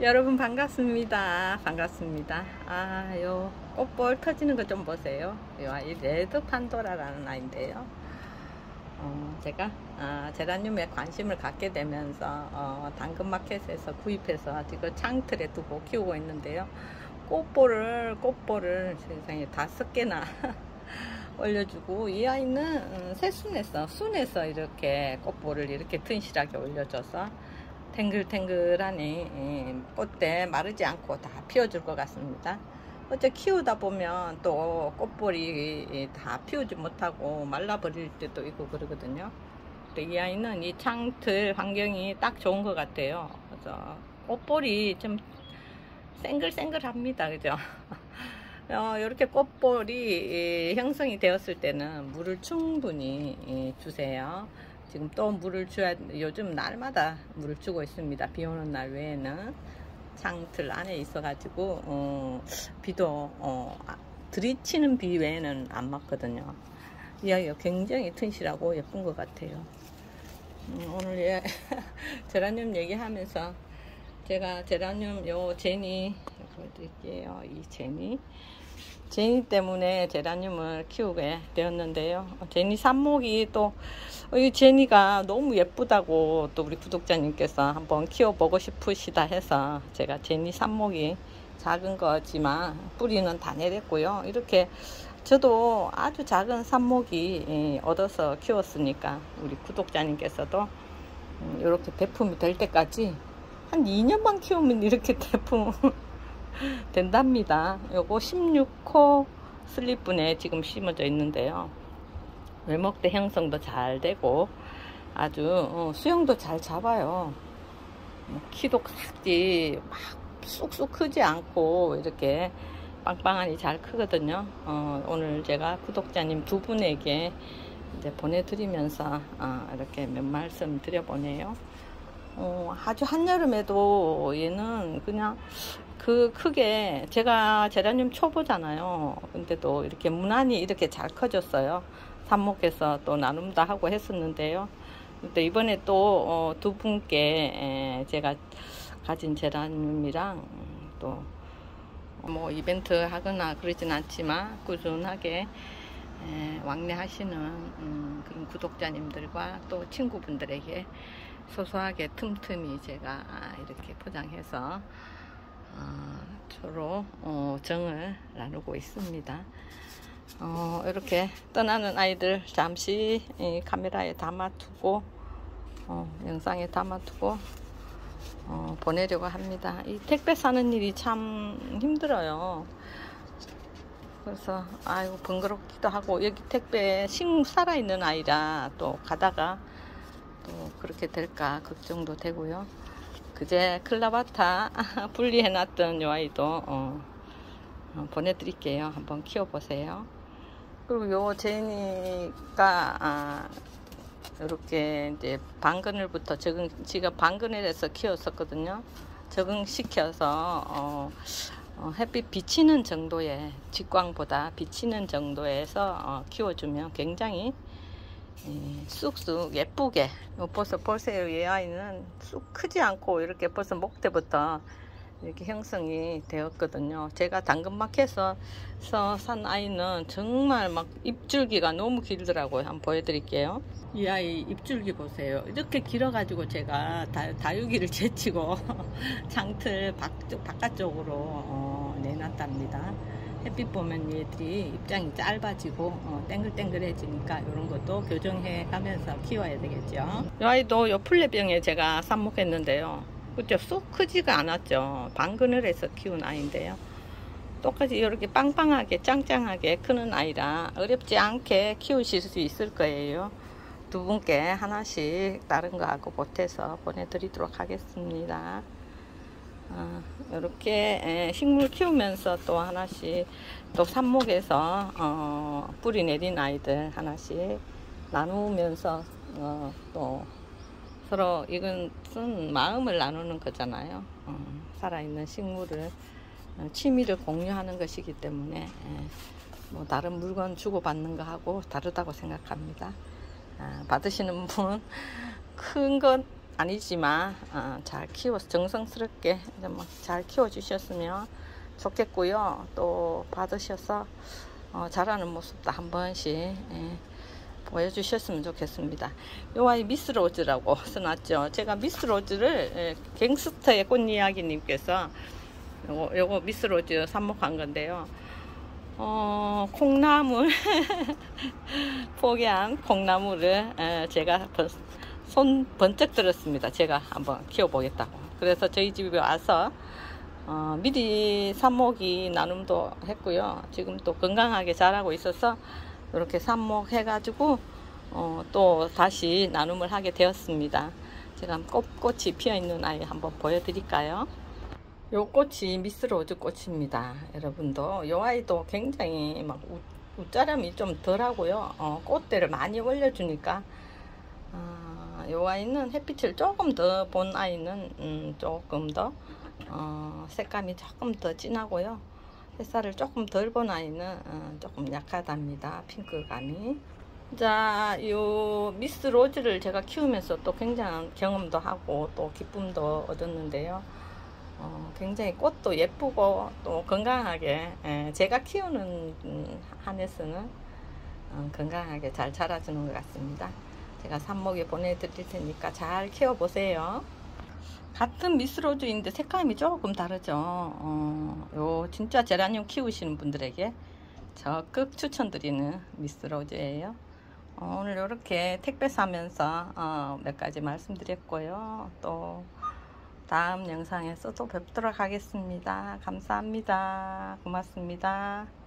여러분 반갑습니다. 반갑습니다. 아, 요 꽃볼 터지는 거 좀 보세요. 요 아이 레드 판도라라는 아이인데요. 어, 제가 아, 제라늄에 관심을 갖게 되면서 어, 당근마켓에서 구입해서 지금 창틀에 두고 키우고 있는데요. 꽃볼을 꽃볼을 세상에 다섯 개나 올려주고 이 아이는 음, 새순에서 순에서 이렇게 꽃볼을 이렇게 튼실하게 올려줘서 탱글탱글하니 꽃대 마르지 않고 다 피워줄 것 같습니다. 어째 키우다 보면 또 꽃볼이 다 피우지 못하고 말라버릴 때도 있고 그러거든요. 이 아이는 이 창틀 환경이 딱 좋은 것 같아요. 그래서 꽃볼이 좀 생글생글합니다. 그죠? 어, 이렇게 꽃볼이 형성이 되었을 때는 물을 충분히 주세요. 지금 또 물을 줘야 요즘 날마다 물을 주고 있습니다. 비 오는 날 외에는 창틀 안에 있어 가지고 어, 비도 어, 아, 들이치는 비 외에는 안 맞거든요. 이 아이가 굉장히 튼실하고 예쁜 것 같아요. 음, 오늘 예, 제라늄 얘기하면서 제가 제라늄 요 제니 보여드릴게요. 이 제니 제니 때문에 제라늄을 키우게 되었는데요. 제니 삽목이 또, 이 제니가 너무 예쁘다고 또 우리 구독자님께서 한번 키워보고 싶으시다 해서 제가 제니 삽목이 작은 거지만 뿌리는 다 내렸고요. 이렇게 저도 아주 작은 삽목이 예, 얻어서 키웠으니까 우리 구독자님께서도 이렇게 음, 배품이 될 때까지 한 2년만 키우면 이렇게 대품 된답니다. 요거 16호 슬립분에 지금 심어져 있는데요. 외목대 형성도 잘 되고 아주 어, 수영도 잘 잡아요. 뭐 키도 크지 막 쑥쑥 크지 않고 이렇게 빵빵하니 잘 크거든요. 어, 오늘 제가 구독자님 두 분에게 이제 보내드리면서 어, 이렇게 몇 말씀 드려보네요. 어, 아주 한여름에도 얘는 그냥 그 크게 제가 제라늄 초보잖아요. 근데도 이렇게 무난히 이렇게 잘 커졌어요. 삽목해서 또 나눔다 하고 했었는데요. 근데 이번에 또두 어, 분께 제가 가진 제라늄이랑 또 뭐 이벤트 하거나 그러진 않지만 꾸준하게 왕래하시는 음, 그런 구독자님들과 또 친구분들에게 소소하게 틈틈이 제가 이렇게 포장해서 서로 어, 정을 나누고 있습니다. 어, 이렇게 떠나는 아이들 잠시 카메라에 담아두고 어, 영상에 담아두고 어, 보내려고 합니다. 이 택배 사는 일이 참 힘들어요. 그래서 아이고 번거롭기도 하고 여기 택배 식 살아있는 아이라 또 가다가 또 그렇게 될까 걱정도 되고요. 그제 클라바타 분리해놨던 요 아이도 어, 어, 보내드릴게요. 한번 키워보세요. 그리고 요 제니가 아, 이렇게 이제 방근을부터 적응 지가 방근을 해서 키웠었거든요. 적응시켜서 어, 어, 햇빛 비치는 정도의 직광보다 비치는 정도에서 어, 키워주면 굉장히 예, 쑥쑥 예쁘게. 벌써 보세요 이 아이는 쑥 크지 않고 이렇게 벌써 목대부터 이렇게 형성이 되었거든요. 제가 당근마켓에서 산 아이는 정말 막 입줄기가 너무 길더라고요. 한번 보여드릴게요. 이 아이 입줄기 보세요. 이렇게 길어 가지고 제가 다, 육이를 제치고 장틀 바, 바깥쪽으로 어, 내놨답니다 햇빛 보면 얘들이 입장이 짧아지고 어, 땡글땡글해지니까 이런 것도 교정해 가면서 키워야 되겠죠. 이 아이도 요 플레병에 제가 삽목했는데요. 그죠 쏙 크지가 않았죠. 방그늘에서 키운 아이인데요. 똑같이 이렇게 빵빵하게 짱짱하게 크는 아이라 어렵지 않게 키우실 수 있을 거예요. 두 분께 하나씩 다른 거하고 보태서 보내드리도록 하겠습니다 어, 이렇게 식물 키우면서 또 하나씩 또 삽목에서 어, 뿌리 내린 아이들 하나씩 나누면서 어, 또 서로 이건 쓴 마음을 나누는 거잖아요. 어, 살아있는 식물을 어, 취미를 공유하는 것이기 때문에 예, 뭐 다른 물건 주고받는 거하고 다르다고 생각합니다. 아, 받으시는 분 큰 것 아니지만 어, 잘 키워서 정성스럽게 이제 뭐잘 키워주셨으면 좋겠고요. 또 받으셔서 어, 자라는 모습도 한 번씩 예, 보여주셨으면 좋겠습니다. 요 아이 미스 로즈라고 써놨죠. 제가 미스 로즈를 예, 갱스터의 꽃 이야기님께서 요거, 요거 미스 로즈 삽목한 건데요. 어, 콩나물 포기한 콩나물을 에, 제가 번, 손 번쩍 들었습니다. 제가 한번 키워보겠다고. 그래서 저희 집에 와서 어, 미리 삽목이 나눔도 했고요. 지금 또 건강하게 자라고 있어서 이렇게 삽목 해가지고 어, 또 다시 나눔을 하게 되었습니다. 제가 꽃, 꽃이 피어 있는 아이 한번 보여드릴까요? 요 꽃이 미스 로즈 꽃입니다. 여러분도 요 아이도 굉장히 막 우, 웃자람이 좀 덜하고요. 어, 꽃대를 많이 올려주니까 아, 요 아이는 햇빛을 조금 더 본 아이는 음, 조금 더 어, 색감이 조금 더 진하고요. 햇살을 조금 덜 본 아이는 어, 조금 약하답니다. 핑크감이. 자, 요 미스 로즈를 제가 키우면서 또 굉장한 경험도 하고 또 기쁨도 얻었는데요. 어, 굉장히 꽃도 예쁘고 또 건강하게 예, 제가 키우는 음, 한에서는 어, 건강하게 잘 자라주는 것 같습니다. 제가 삽목에 보내드릴 테니까 잘 키워보세요. 같은 미스로즈인데 색감이 조금 다르죠. 어, 요 진짜 제라늄 키우시는 분들에게 적극 추천드리는 미스로즈예요. 어, 오늘 이렇게 택배 사면서 어, 몇 가지 말씀드렸고요. 또 다음 영상에서 또 뵙도록 하겠습니다. 감사합니다. 고맙습니다.